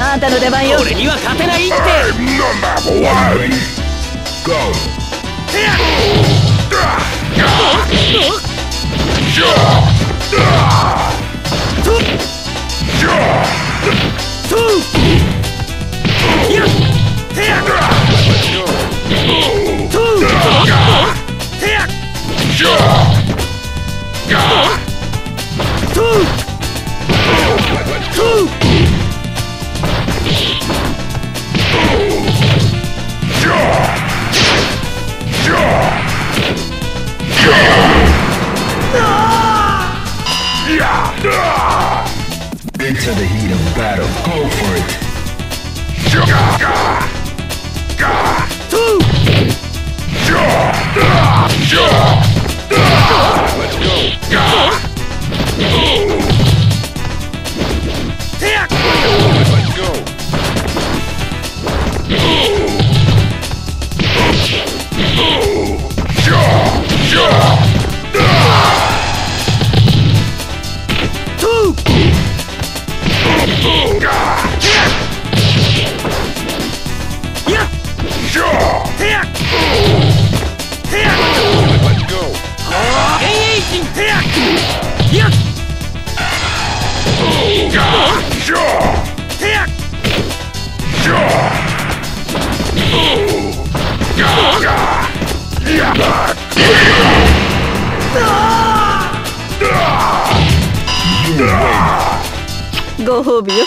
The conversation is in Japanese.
あんたの出番よ。俺には勝てないって。I'm number one. Go. Into the heat of battle. Go for it. Yeah. ご褒美よ。